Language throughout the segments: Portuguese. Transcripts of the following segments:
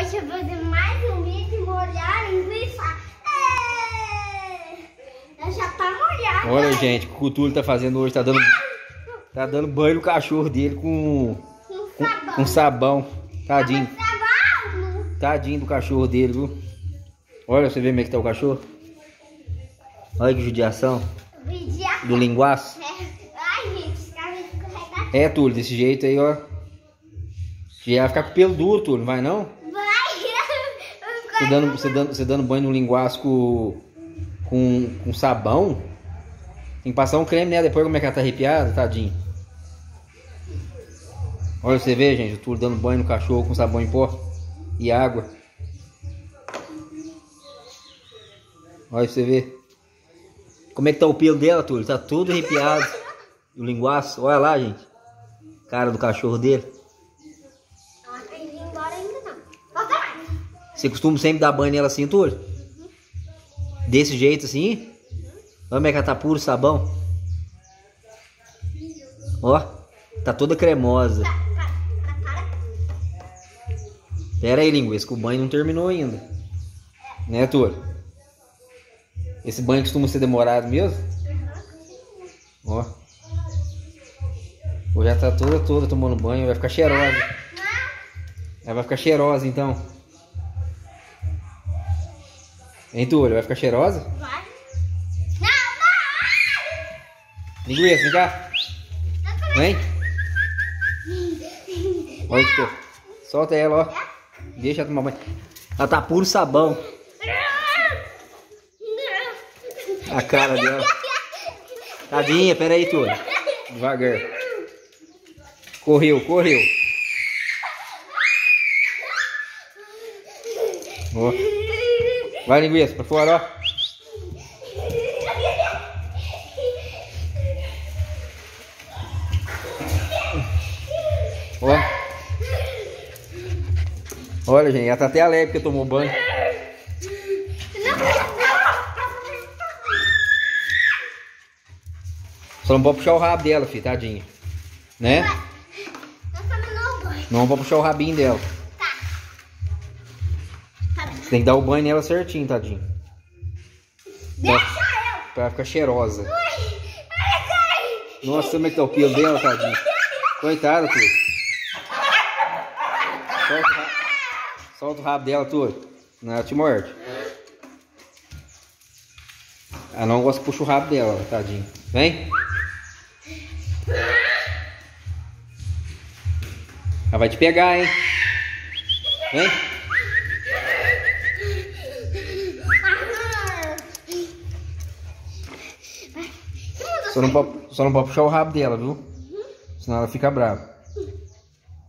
Hoje eu vou fazer mais um vídeo molhar linguiça. É! Ela já tá molhada. Olha, gente, o que o Túlio tá fazendo hoje, tá dando, tá dando banho no cachorro dele com, Com com, sabão. com sabão. Tadinho, Sabão. tadinho do cachorro dele, viu? Olha, você vê como é que tá o cachorro? Olha que judiação Vídeo. do linguaço. É. Ai, gente. É, Túlio, desse jeito aí, ó. Já vai ficar com pelo duro, Túlio, vai não? Você dando, você dando, você dando banho no linguaço com, com, sabão? Tem que passar um creme nela depois como é que ela tá arrepiada, tadinho. Olha você vê, gente, o Túlio dando banho no cachorro com sabão em pó e água. Olha você vê. Como é que tá o pelo dela, Túlio? Tá todo arrepiado. O linguaço, olha lá, gente. Cara do cachorro dele. Ela tá indo embora ainda não. Volta mais. Você costuma sempre dar banho nela assim, Túlio? Desse jeito assim? Olha como é que ela tá puro sabão. Ó, tá toda cremosa. Pera aí, linguiça, que o banho não terminou ainda. Né, Túlio? Esse banho costuma ser demorado mesmo? Ó. Ou já tá toda, toda tomando banho, vai ficar cheirosa. Ela vai ficar cheirosa então. Hein, Túlio? Vai ficar cheirosa? Vai. Não, não. Linguiça, vem cá. Vem. Olha que Solta ela, ó. Deixa ela tomar banho. Ela tá puro sabão. A cara dela. Tadinha, pera aí, Túlio. Devagar. Correu, correu. Ó. Vai, linguiça, pra fora, ó. Ó. Olha, gente, ela tá até alegre porque tomou banho. Só não pode puxar o rabo dela, filho, tadinha. Né? Não pode puxar o rabinho dela. Tem que dar o banho nela certinho, tadinho. Deixa eu. Pra ela ficar cheirosa. Ai. Nossa, como é que tá o pelo dela, tadinho. Coitada, tu. Solta, Solta o rabo dela, tu. Não, ela te morde. Ela não gosta que puxa o rabo dela, tadinho. Vem. Ela vai te pegar, hein? Vem. Só não, pode, só não pode puxar o rabo dela, viu? Senão ela fica brava.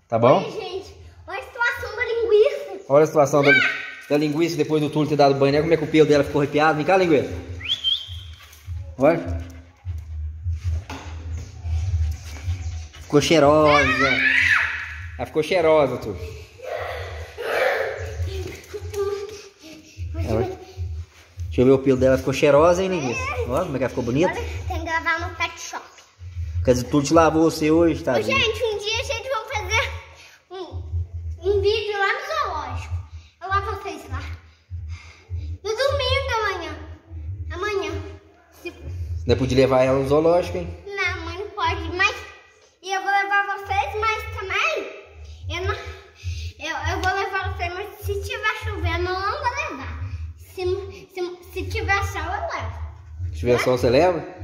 Tá bom? Ai, gente, olha a situação da linguiça. Olha a situação da, da linguiça depois do Túlio ter dado banho, né? Como é que o pelo dela ficou arrepiado? Vem cá, linguiça. Olha. Ficou cheirosa. Ela ficou cheirosa, Túlio. Ela- Deixa eu ver o pelo dela. Ficou cheirosa, hein, linguiça? Olha como é que ela ficou bonita. Olha, tem que gravar no pet shop. Quer dizer, Túlio te lavou você hoje, Ô, tá? gente, um dia a gente vai fazer um, um vídeo lá no zoológico. Eu lá vocês lá. No domingo amanhã. Amanhã. Se, Ainda podia levar ela no zoológico, hein? não, mãe não pode, mas. E eu vou levar vocês, mas também. Eu não. Eu, eu vou levar vocês, mas se tiver chovendo, eu não vou levar. Se, se, se tiver sol, eu levo. Se tiver sol, você leva?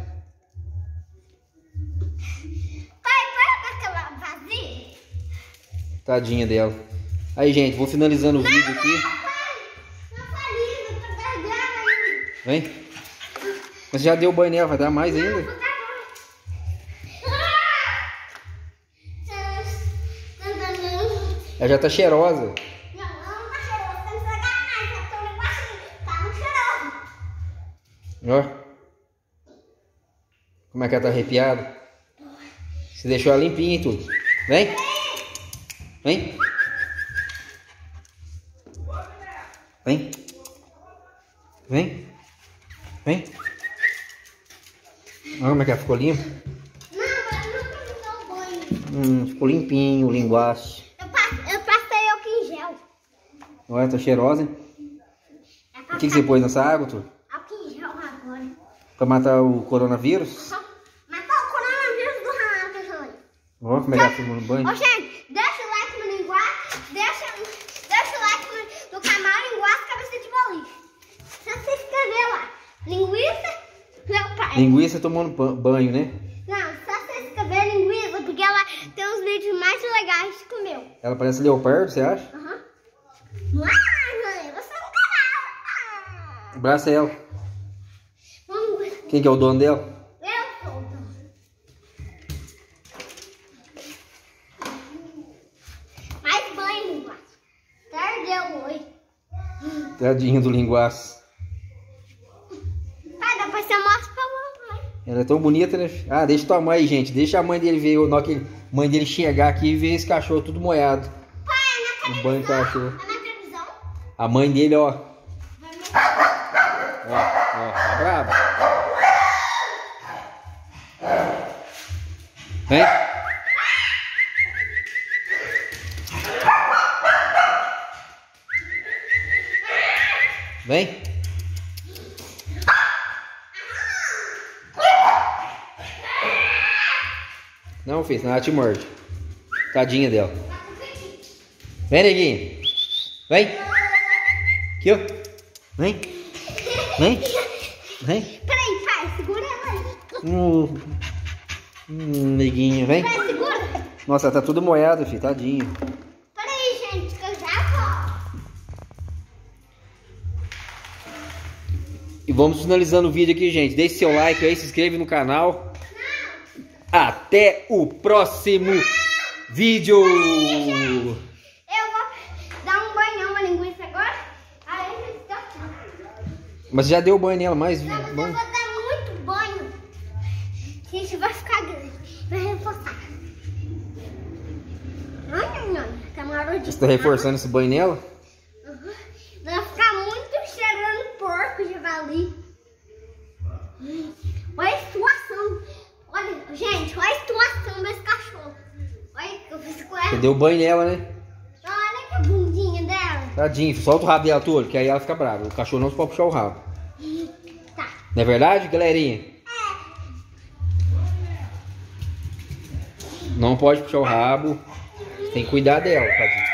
Tadinha dela. Aí, gente, vou finalizando o vídeo aqui. Vem. Mas já deu banho nela, vai dar mais ainda? Ela já tá cheirosa. Ó. Como é que ela tá arrepiada? Você deixou ela limpinha e tudo. Vem. Vem. Vem. Vem. Vem. Olha como é que ela ficou limpa. Hum, ficou limpinho linguaço. Eu passei álcool em gel. Olha, tá cheirosa, hein? É O que, que você pôs nessa água, Túlio? Álcool em gel agora. Pra matar o coronavírus? Matou o coronavírus do Renato, Júnior. Ó, como é que ela tomando banho. Ô, gente, deixa o like no linguagem, deixa, deixa o like no, no canal Linguagem Cabeça de Boliche. Só se inscrever lá. Linguiça, meu pai. Linguiça tomando ban- banho, né? Não, só se inscrever linguiça, porque ela tem os vídeos mais legais que o meu. Ela parece leopardo, você acha? Aham. Ah, você canal. Abraça ela. Vamos. Quem que é o dono dela? Mais banho. Tadinho do linguaço. Ela é tão bonita, né? Ah, deixa tua mãe aí, gente. Deixa a mãe dele ver, hora que a mãe dele chegar aqui e ver esse cachorro tudo molhado. Pai, na O banho do cachorro. Na televisão. A mãe dele, ó. Ó, ó, tá brava. Vem. Vem. Não, filho, senão ela te morde. Tadinha dela. Vem, neguinho. Vem. Aqui, ó. Vem. Vem. Vem. Peraí, pai, segura ela aí. Hum, hum, neguinho, vem. Pai, segura. Nossa, ela tá tudo moiado, filho. Tadinho. Peraí, gente, que eu já volto. E vamos finalizando o vídeo aqui, gente. Deixe seu like aí, se inscreve no canal. Até o próximo vídeo. Eu vou dar um banhão na linguiça agora. Aí a gente tá Mas já deu banho nela, mais Não, mas eu banho. vou dar muito banho. Gente, vai ficar grande. Vai reforçar. Ai, ai, ai. Tá Você tá reforçando esse banho nela? Uhum. Vai ficar muito cheirando porco de javali. Hum. Olha a situação. Olha, gente, olha a situação desse cachorro. Olha que eu fiz com Você deu banho nela, né? Olha que a bundinha dela. Tadinho, solta o rabo dela, Túlio, que aí ela fica brava. O cachorro não pode puxar o rabo. Tá. Não é verdade, galerinha? Não pode puxar o rabo. Tem que cuidar dela, tadinho.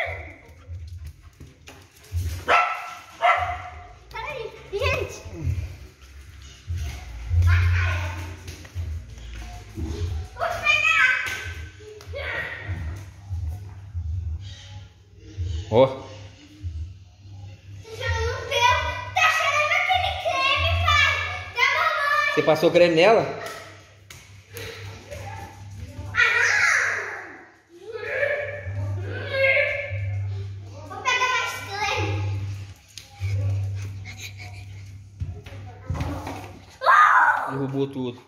Da mamãe. você passou creme nela? Vou pegar mais creme. Derrubou tudo.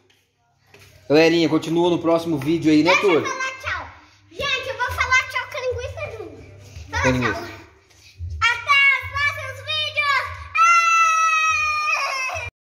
Galerinha, continua no próximo vídeo aí, né, Deixa eu Túlio?